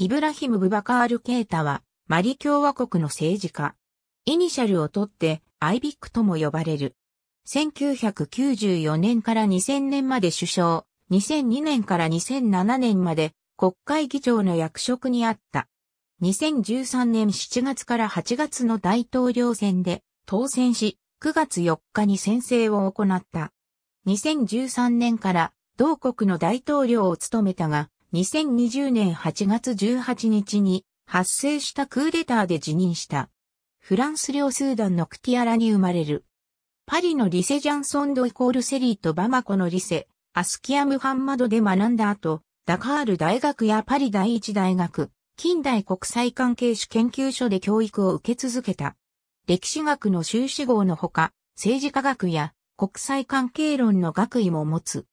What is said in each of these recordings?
イブラヒム・ブバカール・ケータは、マリ共和国の政治家。イニシャルを取って、アイビックとも呼ばれる。1994年から2000年まで首相、2002年から2007年まで国会議長の役職にあった。2013年7月から8月の大統領選で当選し、9月4日に宣誓を行った。2013年から同国の大統領を務めたが、2020年8月18日に発生したクーデターで辞任した。フランス領スーダンのクティアラに生まれる。パリのリセ・ジャンソン・ド・イコール・セリーとバマコのリセ、アスキア・ムハンマドで学んだ後、ダカール大学やパリ第一大学、近代国際関係史研究所で教育を受け続けた。歴史学の修士号のほか、政治科学や国際関係論の学位も持つ。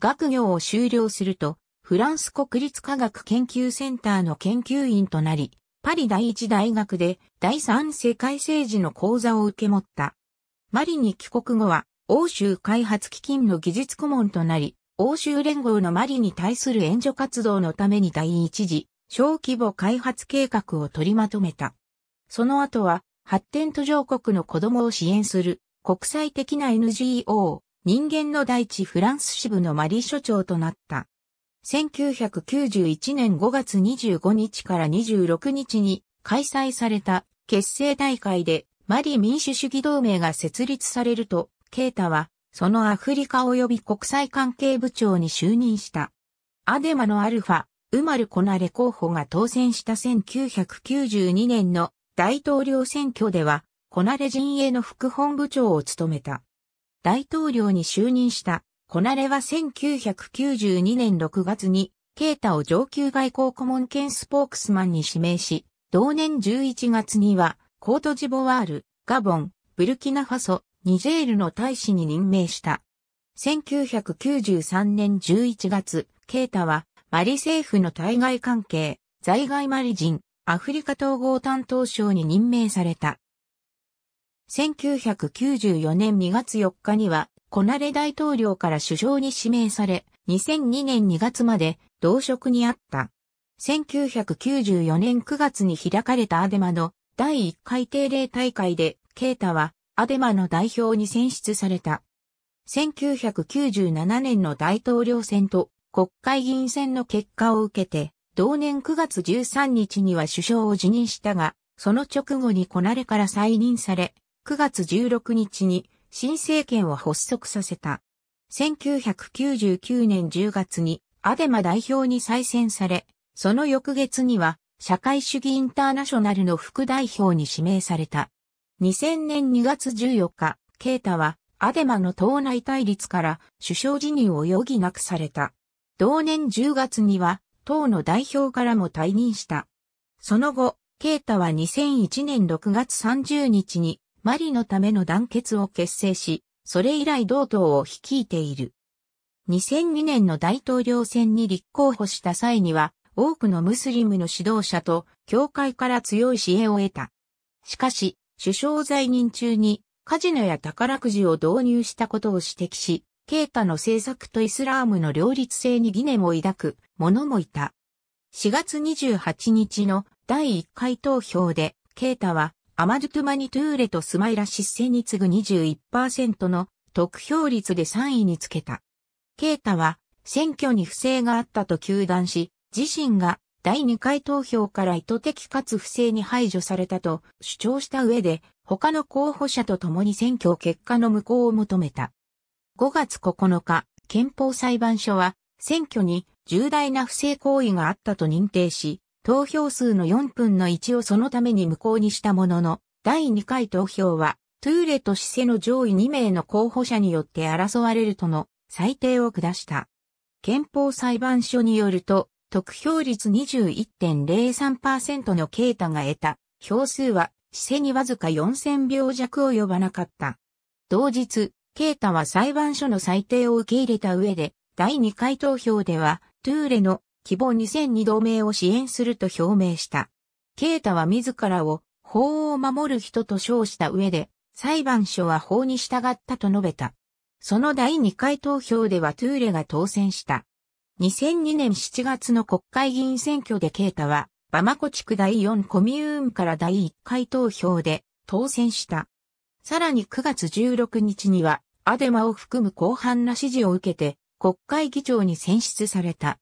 学業を修了すると、フランス国立科学研究センターの研究員となり、パリ第一大学で第三世界政治の講座を受け持った。マリに帰国後は、欧州開発基金の技術顧問となり、欧州連合のマリに対する援助活動のために第一次、小規模開発計画を取りまとめた。その後は、発展途上国の子供を支援する国際的な NGO、人間の大地フランス支部のマリ所長となった。1991年5月25日から26日に開催された結成大会でマリ民主主義同盟が設立されると、ケータはそのアフリカ及び国際関係部長に就任した。アデマのアルファ、ウマル・コナレ候補が当選した1992年の大統領選挙では、コナレ陣営の副本部長を務めた。大統領に就任したコナレは1992年6月に、ケータを上級外交顧問兼スポークスマンに指名し、同年11月には、コートジボワール、ガボン、ブルキナファソ、ニジェールの大使に任命した。1993年11月、ケータは、マリ政府の対外関係、在外マリ人、アフリカ統合担当省に任命された。1994年2月4日には、コナレ大統領から首相に指名され、2002年2月まで同職にあった。1994年9月に開かれたアデマの第1回定例大会で、ケータはアデマの代表に選出された。1997年の大統領選と国会議員選の結果を受けて、同年9月13日には首相を辞任したが、その直後にコナレから再任され、9月16日に新政権を発足させた。1999年10月にアデマ代表に再選され、その翌月には社会主義インターナショナルの副代表に指名された。2000年2月14日、ケータはアデマの党内対立から首相辞任を余儀なくされた。同年10月には党の代表からも退任した。その後、ケータは2001年6月30日にマリのための団結を結成し、それ以来同党を率いている。2002年の大統領選に立候補した際には、多くのムスリムの指導者と教会から強い支援を得た。しかし、首相在任中にカジノや宝くじを導入したことを指摘し、ケータの政策とイスラームの両立性に疑念を抱く者もいた。4月28日の第1回投票で、ケータはアマドゥトゥマニトゥーレとスマイラ失勢に次ぐ21%の得票率で3位につけた。ケータは選挙に不正があったと求断し、自身が第2回投票から意図的かつ不正に排除されたと主張した上で、他の候補者と共に選挙結果の無効を求めた。5月9日、憲法裁判所は選挙に重大な不正行為があったと認定し、投票数の4分の1をそのために無効にしたものの、第2回投票は、トゥーレとシセの上位2名の候補者によって争われるとの裁定を下した。憲法裁判所によると、得票率21.03%のケータが得た票数は、シセにわずか4000票弱及ばなかった。同日、ケータは裁判所の裁定を受け入れた上で、第2回投票では、トゥーレの希望2002同盟を支援すると表明した。ケータは自らを法を守る人と称した上で、裁判所は法に従ったと述べた。その第2回投票ではトゥーレが当選した。2002年7月の国会議員選挙でケータはバマコ地区第4コミューンから第1回投票で当選した。さらに9月16日には、アデマを含む広範な支持を受けて、国会議長に選出された。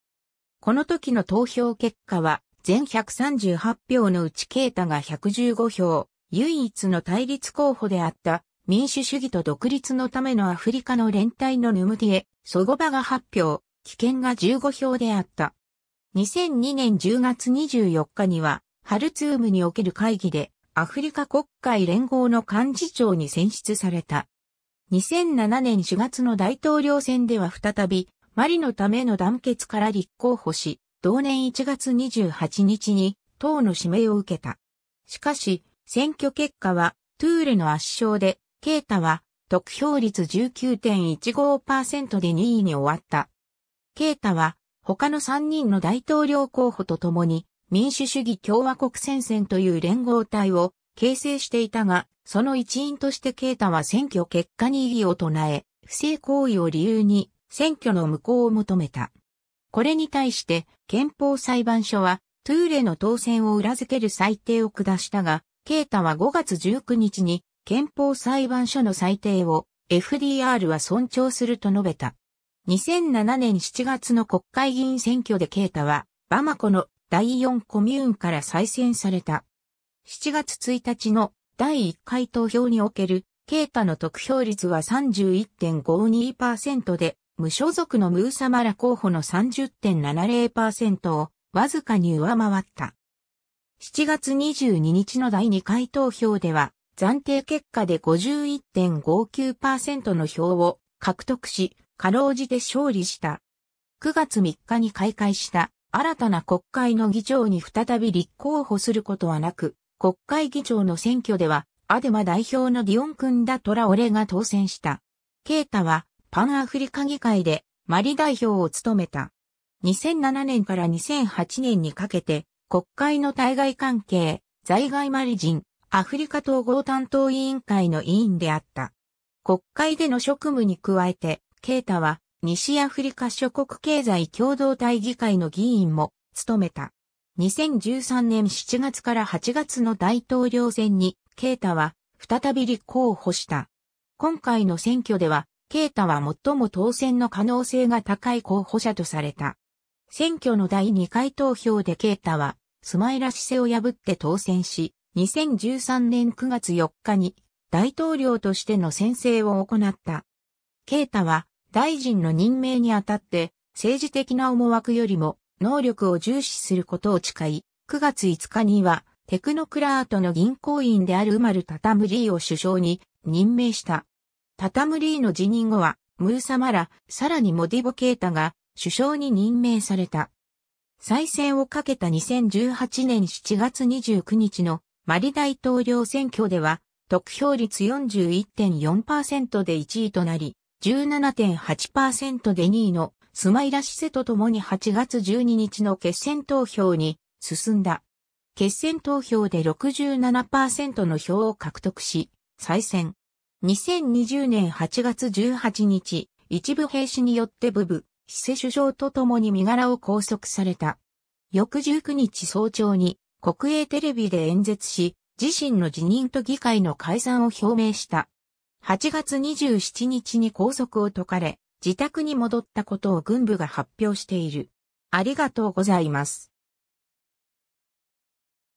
この時の投票結果は、全138票のうちケータが115票、唯一の対立候補であった民主主義と独立のためのアフリカの連帯のヌムディエ、ソゴバが8票、危険が15票であった。2002年10月24日には、ハルツームにおける会議で、アフリカ国会連合の幹事長に選出された。2007年4月の大統領選では再び、マリのための団結から立候補し、同年1月28日に党の指名を受けた。しかし、選挙結果は、トゥーレの圧勝で、ケータは、得票率19.15%で2位に終わった。ケータは、他の3人の大統領候補と共に民主主義共和国戦線という連合体を形成していたが、その一員としてケータは選挙結果に異議を唱え、不正行為を理由に選挙の無効を求めた。これに対して憲法裁判所はトゥーレの当選を裏付ける裁定を下したが、ケータは5月19日に憲法裁判所の裁定を FDR は尊重すると述べた。2007年7月の国会議員選挙でケータは、バマコの第4コミューンから再選された。7月1日の第1回投票におけるケータの得票率は31.52%で、無所属のムーサマラ候補の30.70%をわずかに上回った。7月22日の第2回投票では、暫定結果で51.59%の票を獲得し、かろうじて勝利した。9月3日に開会した新たな国会の議長に再び立候補することはなく、国会議長の選挙では、アデマ代表のディオン君ダトラオレが当選した。ケータは、パンアフリカ議会でマリ代表を務めた。2007年から2008年にかけて、国会の対外関係、在外マリ人、アフリカ統合担当委員会の委員であった。国会での職務に加えて、ケータは西アフリカ諸国経済共同体議会の議員も務めた。2013年7月から8月の大統領選にケータは再び立候補した。今回の選挙ではケータは最も当選の可能性が高い候補者とされた。選挙の第2回投票でケータはスマイラシセを破って当選し、2013年9月4日に大統領としての宣誓を行った。ケータは大臣の任命にあたって政治的な思惑よりも能力を重視することを誓い、9月5日にはテクノクラートの銀行員であるウマル・タタムリーを首相に任命した。タタムリーの辞任後は、ムーサマラ、さらにモディボ・ケータが首相に任命された。再選をかけた2018年7月29日のマリ大統領選挙では、得票率41.4%で1位となり、17.8%で2位のスマイラシセと共に8月12日の決選投票に進んだ。決選投票で67%の票を獲得し、再選。2020年8月18日、一部兵士によってブブ、施首相と共に身柄を拘束された。翌19日早朝に国営テレビで演説し、自身の辞任と議会の解散を表明した。8月27日に拘束を解かれ、自宅に戻ったことを軍部が発表している。ありがとうございます。